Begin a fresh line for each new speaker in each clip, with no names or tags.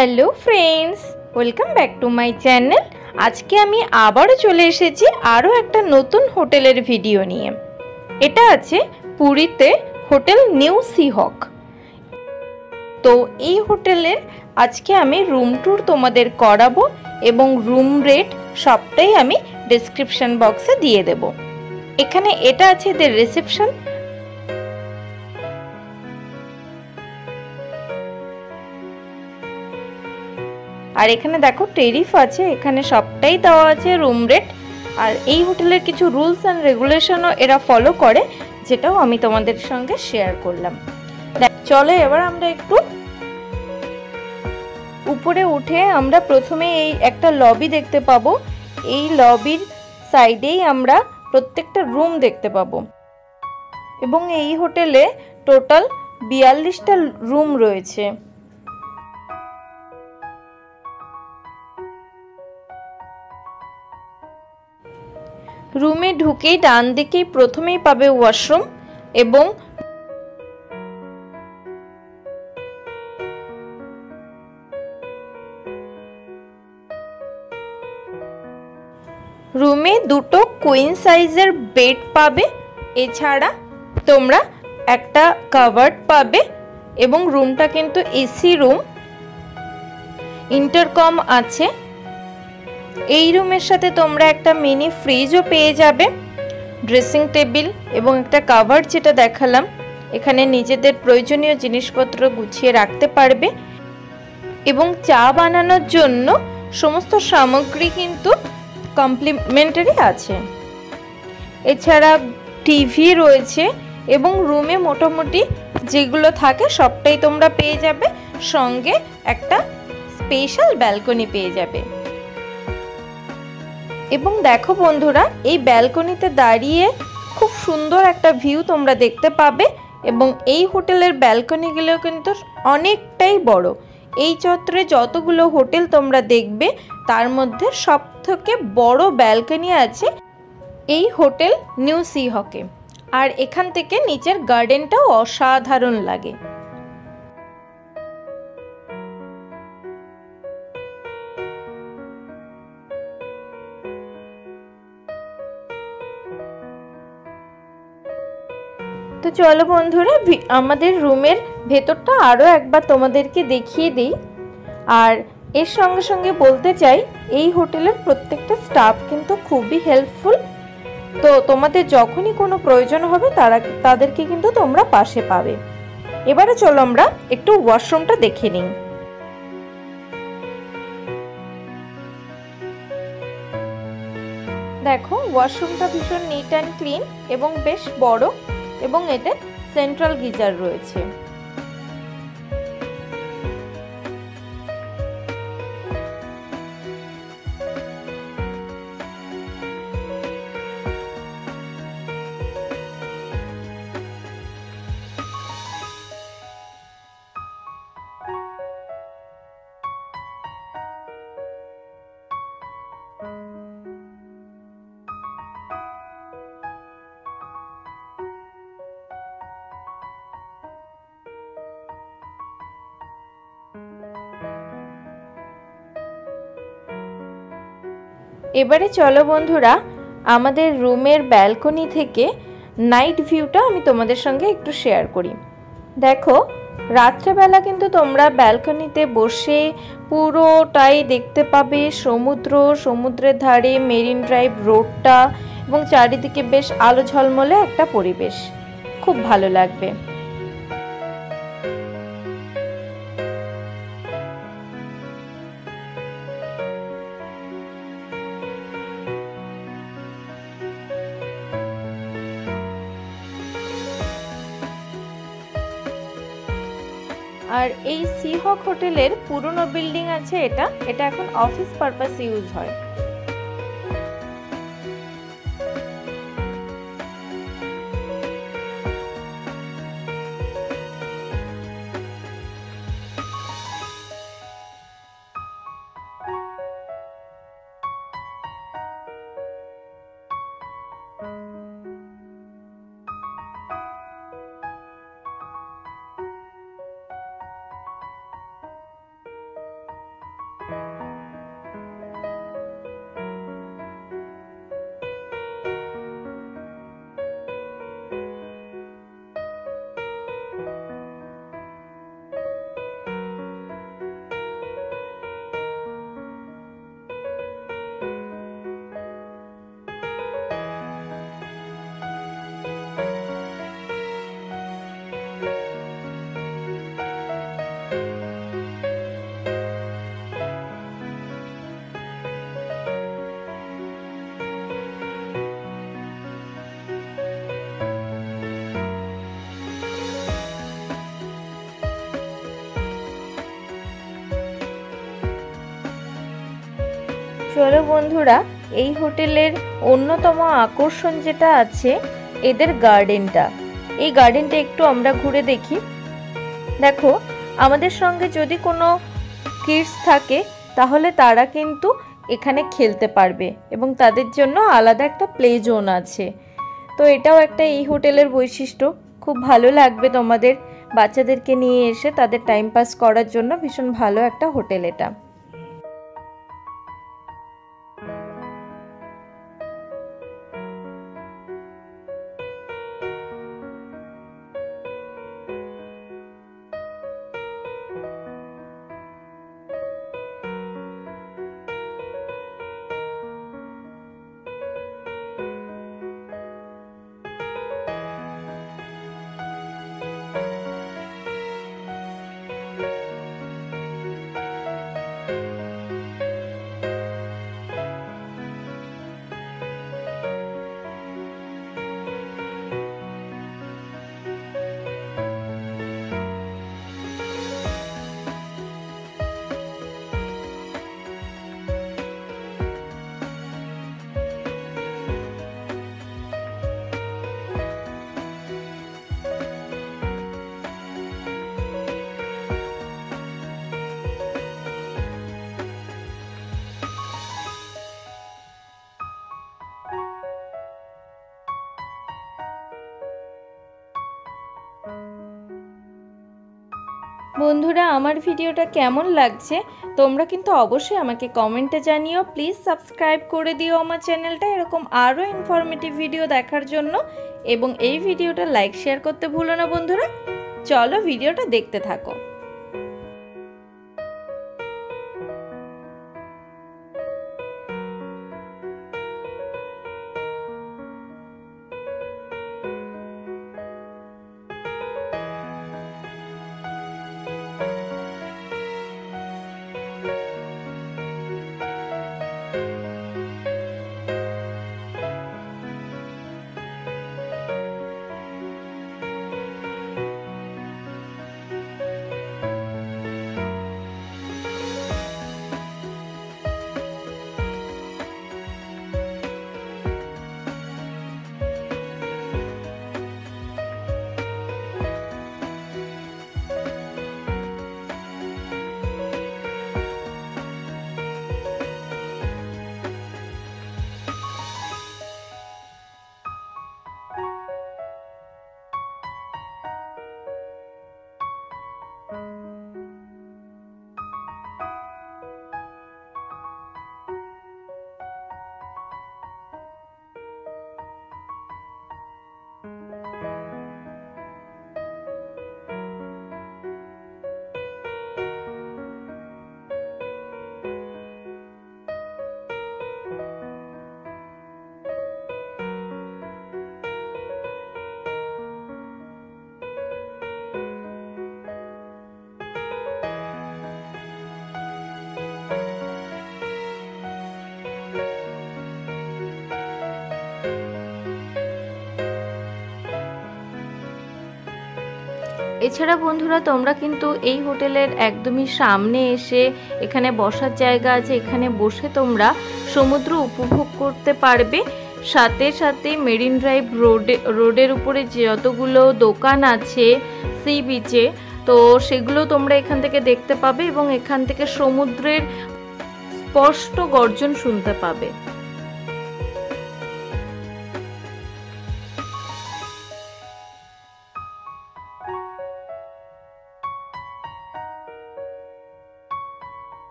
Hello friends, welcome back to my channel. আজকে আমি আবারও চলে এসেছি আরও একটা নতুন হোটেলের ভিডিও নিয়ে। এটা আছে পুরীতে হোটেল নিউ সিহক তো এই হোটেলের আজকে আমি রুম ট্যুর তোমাদের করাবো এবং রুম রেট সবটাই আমি ডিসক্রিপশন বক্সে দিয়ে দেব। এখানে এটা আছে এদের রিসেপশন আর এখানে দেখো টেরিফ আছে, এখানে সবটাই দেওয়া আছে রুম রেট আর এই হোটেলের কিছু রুলস অ্যান্ড রেগুলেশনও এরা ফলো করে, যেটাও আমি তোমাদের সঙ্গে শেয়ার করলাম। চলো এবার আমরা একটু উপরে উঠে আমরা প্রথমে এই একটা লবি দেখতে পাবো। এই লবির সাইডেই আমরা প্রত্যেকটা রুম দেখতে পাবো। এবং এই হোটেলে টোটাল বিয়াল্লিশটা রুম রয়েছে। রুমে ঢুকেই ডান দিকেই প্রথমেই পাবে ওয়াশরুম এবং রুমে দুটো কুইন সাইজের বেড পাবে। এছাড়া তোমরা একটা কাভার্ড পাবে এবং রুমটা কিন্তু এসি রুম ইন্টারকম আছে। এই রুমের সাথে তোমরা একটা মিনি ফ্রিজও পেয়ে যাবে। ড্রেসিং টেবিল এবং একটা কাভার যেটা দেখালাম, এখানে নিজেদের প্রয়োজনীয় জিনিসপত্র গুছিয়ে রাখতে পারবে এবং চা বানানোর জন্য সমস্ত সামগ্রী কিন্তু কমপ্লিমেন্টারি আছে। এছাড়া টিভি রয়েছে এবং রুমে মোটামুটি যেগুলো থাকে সবটাই তোমরা পেয়ে যাবে। সঙ্গে একটা স্পেশাল ব্যালকনি পেয়ে যাবে। এবং দেখো বন্ধুরা, এই ব্যালকনিতে দাঁড়িয়ে খুব সুন্দর একটা ভিউ তোমরা দেখতে পাবে এবং এই হোটেলের ব্যালকনিগুলো কিন্তু অনেকটাই বড়। এই চত্বরে যতগুলো হোটেল তোমরা দেখবে, তার মধ্যে সব থেকে বড় ব্যালকনি আছে এই হোটেল নিউ সি হকে। আর এখান থেকে নিচের গার্ডেনটাও অসাধারণ লাগে। চলো বন্ধুরা আমাদের রুমের ভেতরটা আরও একবার তোমাদেরকে দেখিয়ে দিই। আর এর সঙ্গে সঙ্গে বলতে চাই, এই হোটেলের প্রত্যেকটা স্টাফ কিন্তু খুবই হেল্পফুল। তো তোমাদের যখনই কোনো প্রয়োজন হবে, তারা, তাদেরকে কিন্তু তোমরা পাশে পাবে। এবারে চলো আমরা একটু ওয়াশরুমটা দেখে নিই। দেখো, ওয়াশরুমটা ভীষণ নিট অ্যান্ড ক্লিন এবং বেশ বড়। এবং এতে সেন্ট্রাল গিজার রয়েছে। এবারে চলো বন্ধুরা, আমাদের রুমের ব্যালকনি থেকে নাইট ভিউটা আমি তোমাদের সঙ্গে একটু শেয়ার করি। দেখো, রাত্রেবেলা কিন্তু তোমরা ব্যালকনিতে বসে পুরোটাই দেখতে পাবে সমুদ্র, সমুদ্রের ধারে, মেরিন ড্রাইভ রোডটা এবং চারিদিকে বেশ আলো ঝলমলে একটা পরিবেশ। খুব ভালো লাগবে। আর এই সিহক হোটেলের পুরনো বিল্ডিং আছে এটা এটা এখন অফিস পারপাস ইউজ হয়। চলো বন্ধুরা, এই হোটেলের অন্যতম আকর্ষণ যেটা আছে, এদের গার্ডেনটা এই গার্ডেনটা একটু আমরা ঘুরে দেখি। দেখো আমাদের সঙ্গে যদি কোনো কিডস থাকে, তাহলে তারা কিন্তু এখানে খেলতে পারবে এবং তাদের জন্য আলাদা একটা প্লে জোন আছে। তো এটাও একটা এই হোটেলের বৈশিষ্ট্য। খুব ভালো লাগবে তোমাদের বাচ্চাদেরকে নিয়ে এসে তাদের টাইম পাস করার জন্য। ভীষণ ভালো একটা হোটেল এটা। বন্ধুরা, আমার ভিডিওটা কেমন লাগছে? তোমরা কিন্তু অবশ্যই আমাকে কমেন্টে জানিও। প্লিজ সাবস্ক্রাইব করে দিও আমার চ্যানেলটা এরকম আরও ইনফরমেটিভ ভিডিও দেখার জন্য। এবং এই ভিডিওটা লাইক শেয়ার করতে ভুলো না বন্ধুরা। চলো ভিডিওটা দেখতে থাকো। এছাড়া বন্ধুরা, তোমরা কিন্তু এই হোটেলের একদমই সামনে এসে এখানে বসার জায়গা আছে। এখানে বসে তোমরা সমুদ্র উপভোগ করতে পারবে। সাথে সাথে মেরিন ড্রাইভ রোডে, রোডের উপরে যতগুলো দোকান আছে, সি বিচে, তো সেগুলো তোমরা এখান থেকে দেখতে পাবে এবং এখান থেকে সমুদ্রের স্পষ্ট গর্জন শুনতে পাবে।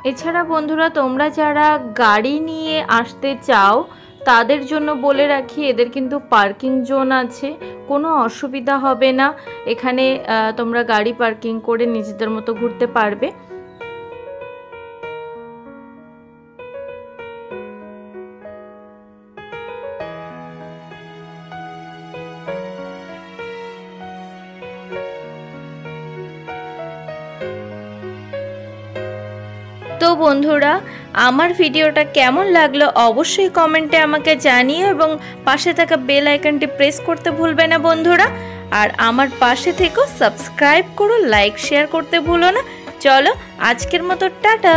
এছাড়া বন্ধুরা, তোমরা যারা গাড়ি নিয়ে আসতে চাও, তাদের জন্য বলে রাখি, এদের কিন্তু পার্কিং জোন আছে কোনো অসুবিধা হবে না এখানে তোমরা গাড়ি পার্কিং করে নিজেদের মতো ঘুরতে পারবে। তো বন্ধুরা, আমার ভিডিওটা কেমন লাগল অবশ্যই কমেন্টে আমাকে জানিও এবং পাশে থাকা বেল আইকনটি প্রেস করতে ভুলবে না বন্ধুরা। আর আমার পাশে থেকেও সাবস্ক্রাইব করো, লাইক, শেয়ার করতে ভুলো না। চলো, আজকের মতো টাটা।